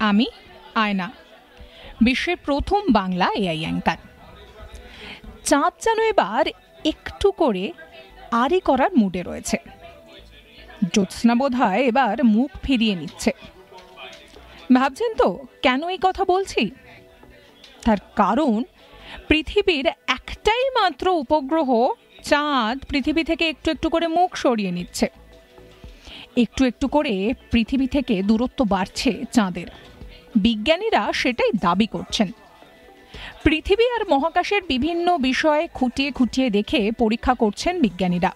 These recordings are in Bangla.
আমি, আয়না। বিশ্বের প্রথম বাংলা এআই অ্যাঙ্কার। চাঁদ যেন এবার একটু করে আড়ি করার মুডে রয়েছে। জ্যোৎস্না বোধ হয় এবার মুখ ফিরিয়ে নিচ্ছে। ভাবছেন তো কেন এই কথা বলছি? তার কারণ, পৃথিবীর একটাই মাত্র উপগ্রহ চাঁদ পৃথিবী থেকে একটু একটু করে মুখ সরিয়ে নিচ্ছে। একটু একটু করে পৃথিবী থেকে দূরত্ব বাড়ছে চাঁদের। বিজ্ঞানীরা সেটাই দাবি করছেন। পৃথিবী আর মহাকাশের বিভিন্ন বিষয় খুঁটিয়ে খুঁটিয়ে দেখে পরীক্ষা করছেন বিজ্ঞানীরা।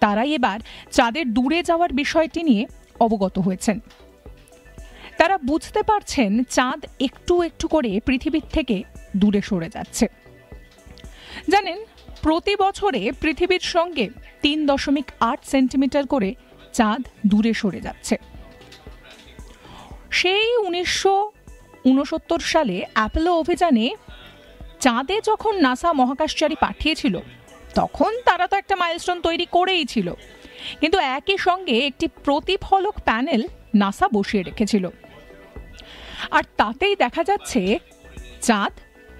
তারাই এবার চাঁদের দূরে যাওয়ার বিষয়টি নিয়ে অবগত হয়েছেন। তারা বুঝতে পারছেন চাঁদ একটু একটু করে পৃথিবীর থেকে দূরে সরে যাচ্ছে। জানেন, প্রতি বছরে পৃথিবীর সঙ্গে তিন দশমিক আট সেন্টিমিটার করে চাঁদ দূরে সরে যাচ্ছে। সেই উনিশশো উনসত্তর সালে অ্যাপোলো অভিযানে চাঁদে যখন নাসা মহাকাশচারী পাঠিয়েছিল, তখন তারা তো একটা মাইলস্টোন তৈরি করেই ছিল। কিন্তু একই সঙ্গে একটি প্রতিফলক প্যানেল নাসা বসিয়ে রেখেছিল। আর তাতেই দেখা যাচ্ছে, চাঁদ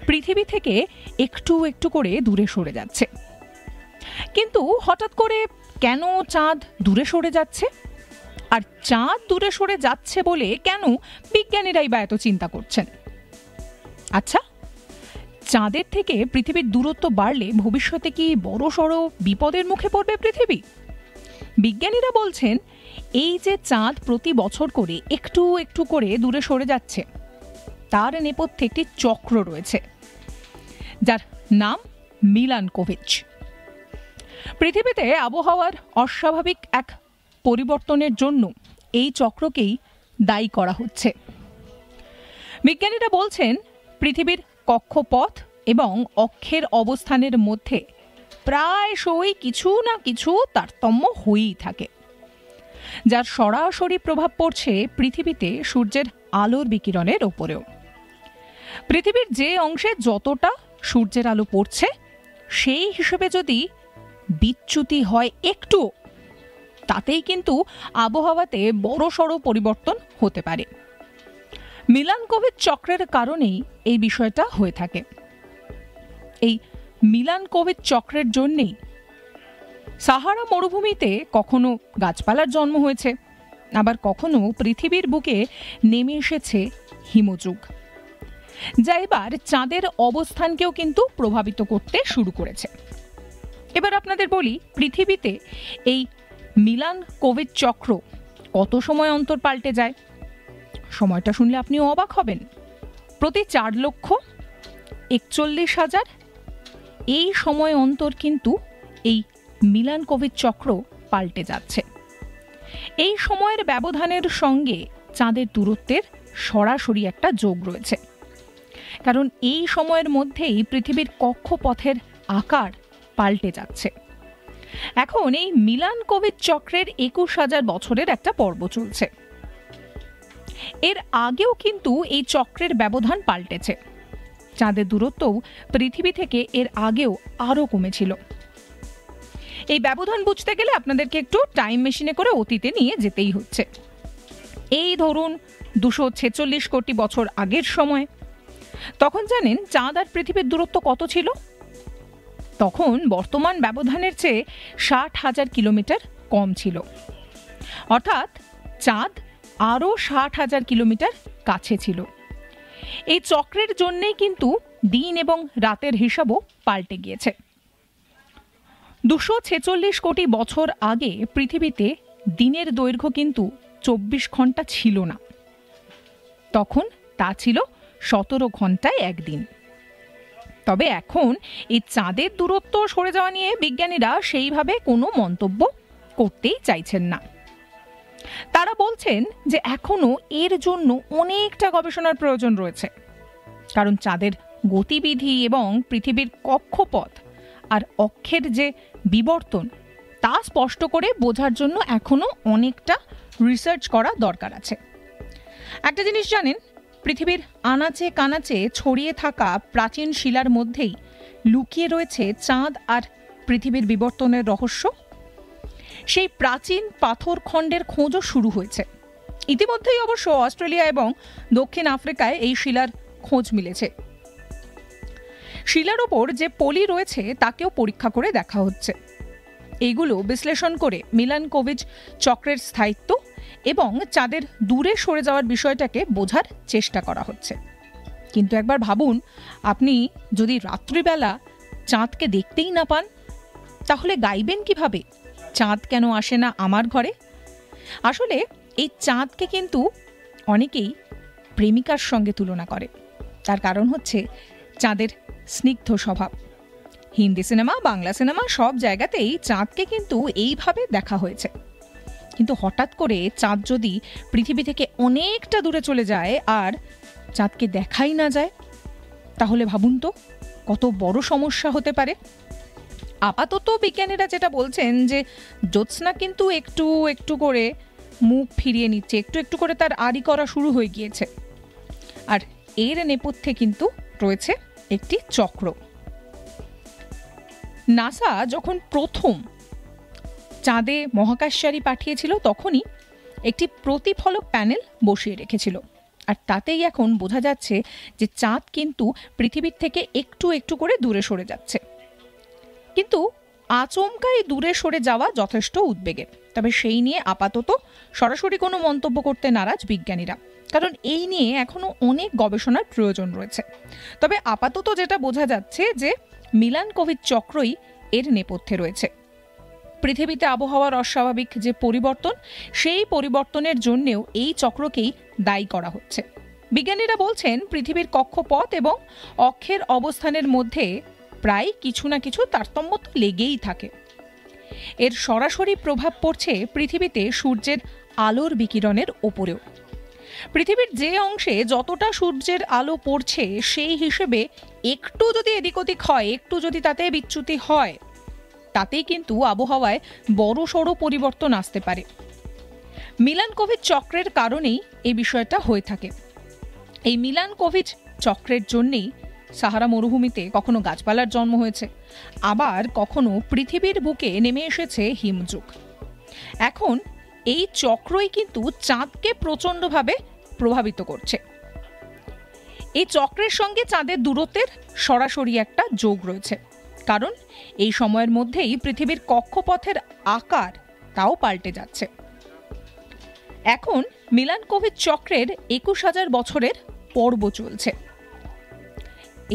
পৃথিবী থেকে একটু একটু করে দূরে সরে যাচ্ছে। কিন্তু হঠাৎ করে কেন চাঁদ দূরে সরে যাচ্ছে? আর চাঁদ দূরে সরে যাচ্ছে বলে কেন বিজ্ঞানীরাই বা এত চিন্তা করছেন? আচ্ছা চাঁদের থেকে পৃথিবীর দূরত্ব বাড়লে ভবিষ্যতে কি বড় সড় বিপদের মুখে পড়বে পৃথিবী? বিজ্ঞানীরা বলছেন, এই যে চাঁদ প্রতি বছর করে একটু একটু করে দূরে সরে যাচ্ছে, তার নেপথ্যে একটি চক্র রয়েছে, যার নাম মিলান কোভিচ পৃথিবীতে আবহাওয়ার অস্বাভাবিক এক পরিবর্তনের জন্য এই চক্রকেই দায়ী করা হচ্ছে। বিজ্ঞানীরা বলছেন, পৃথিবীর কক্ষপথ এবং অক্ষের অবস্থানের মধ্যে প্রায়শই কিছু না কিছু তারতম্য হয়েই থাকে। যার সরাসরি প্রভাব পড়ছে পৃথিবীতে সূর্যের আলোর বিকিরণের ওপরেও। পৃথিবীর যে অংশে যতটা সূর্যের আলো পড়ছে, সেই হিসেবে যদি বিচ্যুতি হয় একটু। তাতেই কিন্তু আবহাওয়াতে বড়সড় পরিবর্তন হতে পারে। মিলান কোভিড চক্রের কারণেই এই বিষয়টা হয়ে থাকে। এই মিলান কোভিড চক্রের জন্যেই সাহারা মরুভূমিতে কখনো গাছপালার জন্ম হয়েছে, আবার কখনো পৃথিবীর বুকে নেমে এসেছে হিমযুগ যা এবার চাঁদের অবস্থানকেও কিন্তু প্রভাবিত করতে শুরু করেছে। এবার আপনাদের বলি, পৃথিবীতে এই মিলান কোভিড চক্র কত সময় অন্তর পাল্টে যায়? সময়টা শুনলে আপনিও অবাক হবেন। প্রতি চার লক্ষ একচল্লিশ হাজার। এই সময় অন্তর কিন্তু এই মিলান কোভিড চক্র পাল্টে যাচ্ছে। এই সময়ের ব্যবধানের সঙ্গে চাঁদের দূরত্বের সরাসরি একটা যোগ রয়েছে। কারণ এই সময়ের মধ্যেই পৃথিবীর কক্ষপথের আকার পাল্টে যাচ্ছে। এখন এই মিলান কোভিড চক্রের একুশ হাজার বছরের একটা পর্ব চলছে। এর আগেও কিন্তু এই চক্রের ব্যবধান পাল্টেছে। চাঁদের দূরত্বও পৃথিবী থেকে এর আগেও আরও কমেছিল। এই ব্যবধান বুঝতে গেলে আপনাদেরকে একটু টাইম মেশিনে করে অতীতে নিয়ে যেতেই হচ্ছে। এই ধরুন দুশো ছেচল্লিশ কোটি বছর আগের সময়। তখন জানেন চাঁদ আর পৃথিবীর দূরত্ব কত ছিল? তখন বর্তমান ব্যবধানের চেয়ে ষাট হাজার কিলোমিটার কম ছিল। অর্থাৎ চাঁদ আরও ষাট হাজার কিলোমিটার কাছে ছিল। এই চক্রের জন্যেই কিন্তু দিন এবং রাতের হিসাবও পাল্টে গিয়েছে। দুশো ছেচল্লিশ কোটি বছর আগে পৃথিবীতে দিনের দৈর্ঘ্য কিন্তু চব্বিশ ঘণ্টা ছিল না। তখন তা ছিল সতেরো ঘন্টায় একদিন। তবে এখন এই চাঁদের দূরত্ব সরে যাওয়া নিয়ে বিজ্ঞানীরা সেইভাবে কোনো মন্তব্য করতেই চাইছেন না। তারা বলছেন যে এখনও এর জন্য অনেকটা গবেষণার প্রয়োজন রয়েছে। কারণ চাঁদের গতিবিধি এবং পৃথিবীর কক্ষপথ আর অক্ষের যে বিবর্তন, তা স্পষ্ট করে বোঝার জন্য এখনও অনেকটা রিসার্চ করা দরকার আছে। একটা জিনিস জানেন পৃথিবীর আনাচে কানাচে ছড়িয়ে থাকা প্রাচীন শিলার মধ্যেই লুকিয়ে রয়েছে চাঁদ আর পৃথিবীর বিবর্তনের রহস্য। সেই প্রাচীন পাথর খণ্ডের খোঁজও শুরু হয়েছে। ইতিমধ্যেই অবশ্য অস্ট্রেলিয়া এবং দক্ষিণ আফ্রিকায় এই শিলার খোঁজ মিলেছে। শিলার ওপর যে পলি রয়েছে, তাকেও পরীক্ষা করে দেখা হচ্ছে। এইগুলো বিশ্লেষণ করে মিলান কোভিড চক্রের স্থায়িত্ব এবং চাঁদের দূরে সরে যাওয়ার বিষয়টাকে বোঝার চেষ্টা করা হচ্ছে। কিন্তু একবার ভাবুন, আপনি যদি রাত্রিবেলা চাঁদকে দেখতেই না পান, তাহলে গাইবেন কীভাবে? চাঁদ কেন আসে না আমার ঘরে? আসলে এই চাঁদকে কিন্তু অনেকেই প্রেমিকার সঙ্গে তুলনা করে। তার কারণ হচ্ছে চাঁদের স্নিগ্ধ স্বভাব। হিন্দি সিনেমা, বাংলা সিনেমা সব জায়গাতেই চাঁদকে কিন্তু এইভাবে দেখা হয়েছে। কিন্তু হঠাৎ করে চাঁদ যদি পৃথিবী থেকে অনেকটা দূরে চলে যায় আর চাঁদকে দেখাই না যায়, তাহলে ভাবুন তো কত বড় সমস্যা হতে পারে। আপাতত বিজ্ঞানীরা যেটা বলছেন যে জ্যোৎস্না কিন্তু একটু একটু করে মুখ ফিরিয়ে নিচ্ছে, একটু একটু করে তার আড়ি করা শুরু হয়ে গিয়েছে। আর এর নেপথ্যে কিন্তু রয়েছে একটি চক্র। নাসা যখন প্রথম চাঁদে মহাকাশচারী পাঠিয়েছিল, তখনই একটি প্রতিফলক প্যানেল বসিয়ে রেখেছিল। আর তাতেই এখন বোঝা যাচ্ছে যে চাঁদ কিন্তু পৃথিবীর থেকে একটু একটু করে দূরে সরে যাচ্ছে। কিন্তু আচমকাই দূরে সরে যাওয়া যথেষ্ট উদ্বেগের তবে সেই নিয়ে আপাতত সরাসরি কোনো মন্তব্য করতে নারাজ বিজ্ঞানীরা। কারণ এই নিয়ে এখনও অনেক গবেষণার প্রয়োজন রয়েছে। তবে আপাতত যেটা বোঝা যাচ্ছে যে মিলান কোভিড চক্রই এর নেপথ্যে রয়েছে। পৃথিবীতে আবহাওয়ার অস্বাভাবিক যে পরিবর্তন, সেই পরিবর্তনের জন্যেও এই চক্রকেই দায়ী করা হচ্ছে। বিজ্ঞানীরা বলছেন, পৃথিবীর কক্ষপথ এবং অক্ষের অবস্থানের মধ্যে প্রায় কিছু না কিছু তারতম্য তো লেগেই থাকে। এর সরাসরি প্রভাব পড়ছে পৃথিবীতে সূর্যের আলোর বিকিরণের ওপরেও। পৃথিবীর যে অংশে যতটা সূর্যের আলো পড়ছে, সেই হিসেবে একটু যদি এদিক ওদিক হয়, একটু যদি তাতে বিচ্যুতি হয় তাতেই কিন্তু আবহাওয়ায় বড় সড়ো পরিবর্তন আসতে পারে। মিলান কোভিড চক্রের কারণেই এই বিষয়টা হয়ে থাকে। এই মিলান কোভিড চক্রের জন্যেই সাহারা মরুভূমিতে কখনো গাছপালার জন্ম হয়েছে, আবার কখনো পৃথিবীর বুকে নেমে এসেছে হিমযুগ এখন এই চক্রই কিন্তু চাঁদকে প্রচণ্ডভাবে প্রভাবিত করছে। এই চক্রের সঙ্গে চাঁদের দূরত্বের সরাসরি একটা যোগ রয়েছে। কারণ এই সময়ের মধ্যেই পৃথিবীর কক্ষপথের আকার তাও পাল্টে যাচ্ছে। এখন মিলান কোভিড চক্রের একুশ হাজার বছরের পর্ব চলছে।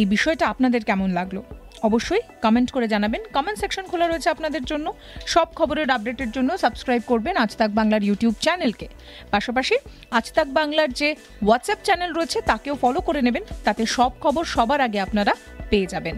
এই বিষয়টা আপনাদের কেমন লাগল? অবশ্যই কমেন্ট করে জানাবেন। কমেন্ট সেকশন খোলা রয়েছে আপনাদের জন্য। সব খবরের আপডেটের জন্য সাবস্ক্রাইব করবেন আজ তাক বাংলার ইউটিউব চ্যানেলকে পাশাপাশি আজ তাক বাংলার যে হোয়াটসঅ্যাপ চ্যানেল রয়েছে, তাকেও ফলো করে নেবেন। তাতে সব খবর সবার আগে আপনারা পেয়ে যাবেন।